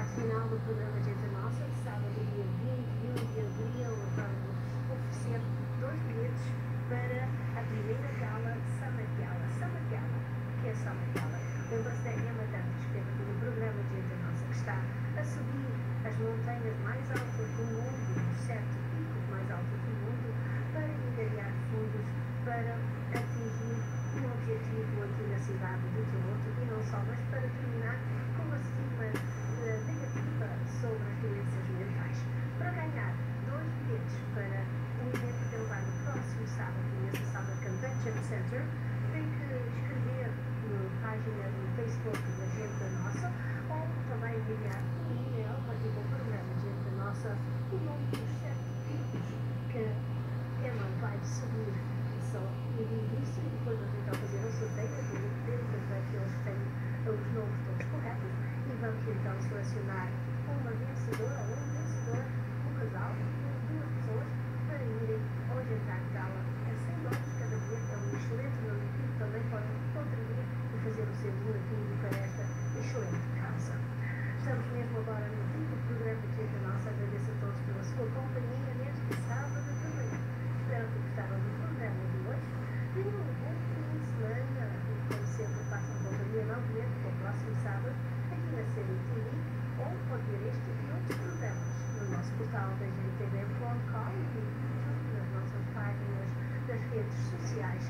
carcinoma selecionar uma vencedora ou um vencedor, um casal, duas pessoas, para irem ao jantar de gala a 100 dólares cada bilhete. É um excelente nome que também podem contribuir e fazer o seu donativo para esta excelente causa. Estamos mesmo agora no fim do programa de Gente Nossa. Agradeço a todos pela sua companhia neste sábado também. Espero que gostaram do programa de hoje. Tenham um bom fim de semana e, como sempre, façam companhia novamente para o próximo sábado TV ou ver este e outros programas no nosso portal da GTV.com e nas nossas páginas das redes sociais